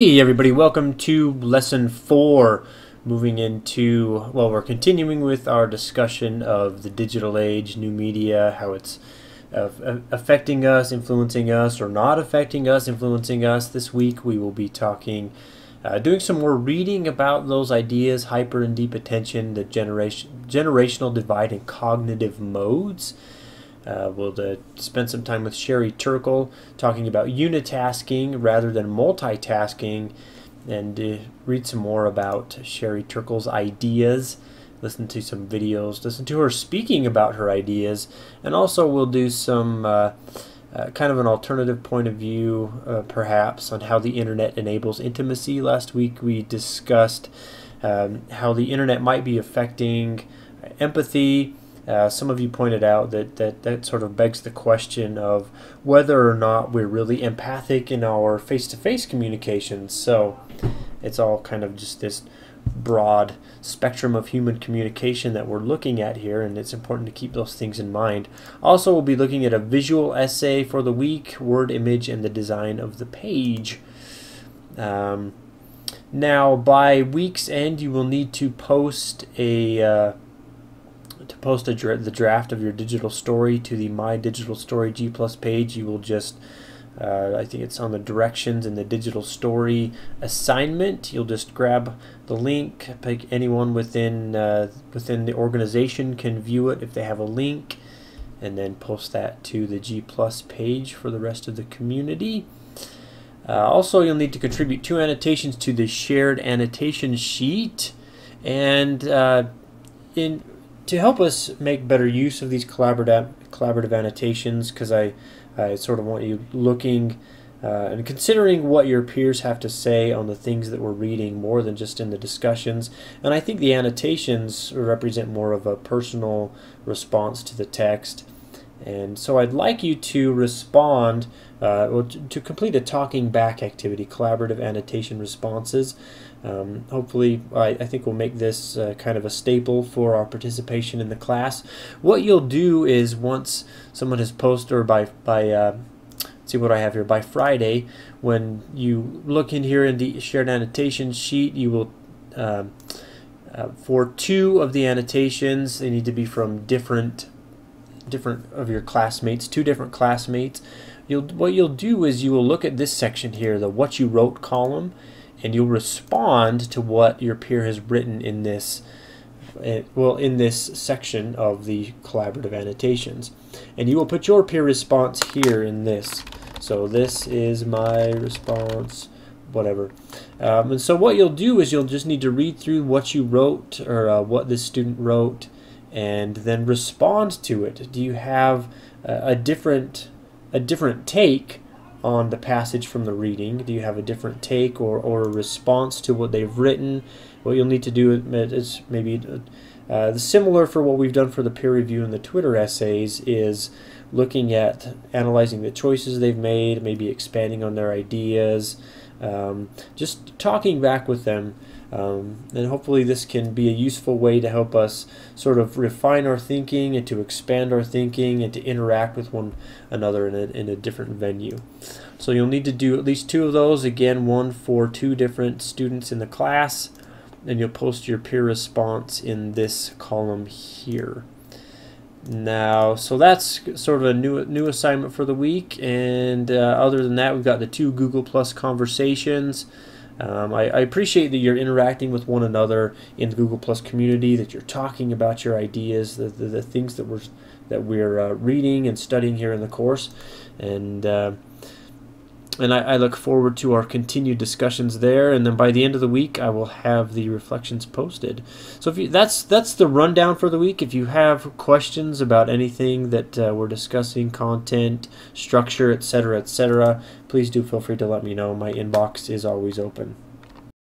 Hey everybody, welcome to lesson four. Moving into, well, we're continuing with our discussion of the digital age, new media, how it's uh, affecting us, influencing us, or not affecting us, influencing us. This week we will be talking, uh, doing some more reading about those ideas, hyper and deep attention, the generation, generational divide, and cognitive modes. Uh, we'll uh, spend some time with Sherry Turkle talking about unitasking rather than multitasking and uh, read some more about Sherry Turkle's ideas. Listen to some videos, listen to her speaking about her ideas, and also we'll do some uh, uh, kind of an alternative point of view, uh, perhaps, on how the internet enables intimacy. Last week we discussed um, how the internet might be affecting empathy uh, some of you pointed out that, that that sort of begs the question of whether or not we're really empathic in our face-to-face communications. So it's all kind of just this broad spectrum of human communication that we're looking at here, and it's important to keep those things in mind. Also, we'll be looking at a visual essay for the week, word, image, and the design of the page. Um, now, by week's end, you will need to post a uh, to post dra the draft of your digital story to the My Digital Story G Plus page, you will just uh, I think it's on the directions in the digital story assignment. You'll just grab the link. Pick anyone within uh, within the organization can view it if they have a link, and then post that to the G Plus page for the rest of the community. Uh, also, you'll need to contribute two annotations to the shared annotation sheet, and uh, in to help us make better use of these collaborative collaborative annotations, because I, I sort of want you looking uh, and considering what your peers have to say on the things that we're reading more than just in the discussions. And I think the annotations represent more of a personal response to the text. And so I'd like you to respond, uh, or to, to complete a talking back activity, collaborative annotation responses. Um, hopefully, I, I, think we'll make this uh, kind of a staple for our participation in the class. What you'll do is once someone has posted, or by, by uh, see what I have here, by Friday, when you look in here in the shared annotation sheet, you will, um, uh, for two of the annotations, they need to be from different different of your classmates, two different classmates. You'll, what you'll do is you will look at this section here, the what you wrote column, and you'll respond to what your peer has written in this eh, well in this section of the collaborative annotations and you will put your peer response here in this so this is my response whatever um, and so what you'll do is you'll just need to read through what you wrote or uh, what this student wrote and then respond to it do you have a, a different a different take on the passage from the reading? Do you have a different take or, or a response to what they've written? What you'll need to do is maybe uh, similar for what we've done for the peer review and the Twitter essays is looking at analyzing the choices they've made, maybe expanding on their ideas, um, just talking back with them um, and hopefully this can be a useful way to help us sort of refine our thinking and to expand our thinking and to interact with one another in a, in a different venue. So you'll need to do at least two of those. Again, one for two different students in the class. And you'll post your peer response in this column here. Now, so that's sort of a new new assignment for the week. And uh, other than that, we've got the two Google Plus conversations. Um, I, I, appreciate that you're interacting with one another in the Google Plus community, that you're talking about your ideas, the, the, the things that we're that we're uh, reading and studying here in the course, and uh, and I, I, look forward to our continued discussions there. And then by the end of the week, I will have the reflections posted. So if you, that's that's the rundown for the week. If you have questions about anything that uh, we're discussing, content, structure, etc., etc., please do feel free to let me know. My inbox is always open.